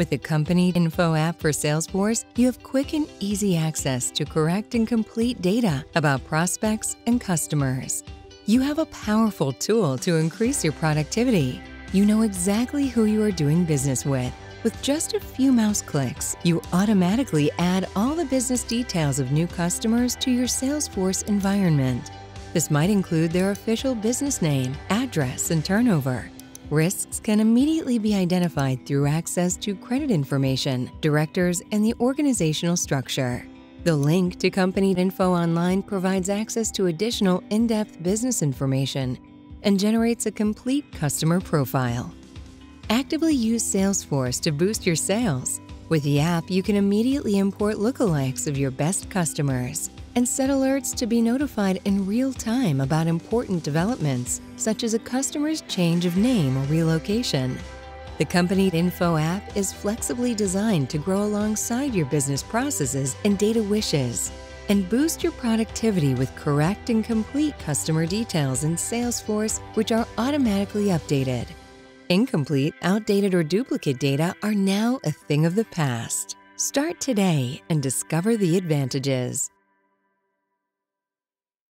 With the Company Info app for Salesforce, you have quick and easy access to correct and complete data about prospects and customers. You have a powerful tool to increase your productivity. You know exactly who you are doing business with. With just a few mouse clicks, you automatically add all the business details of new customers to your Salesforce environment. This might include their official business name, address, and turnover. Risks can immediately be identified through access to credit information, directors, and the organizational structure. The link to Company Info Online provides access to additional in depth business information and generates a complete customer profile. Actively use Salesforce to boost your sales. With the app, you can immediately import lookalikes of your best customers and set alerts to be notified in real time about important developments, such as a customer's change of name or relocation. The Company Info app is flexibly designed to grow alongside your business processes and data wishes and boost your productivity with correct and complete customer details in Salesforce, which are automatically updated. Incomplete, outdated, or duplicate data are now a thing of the past. Start today and discover the advantages.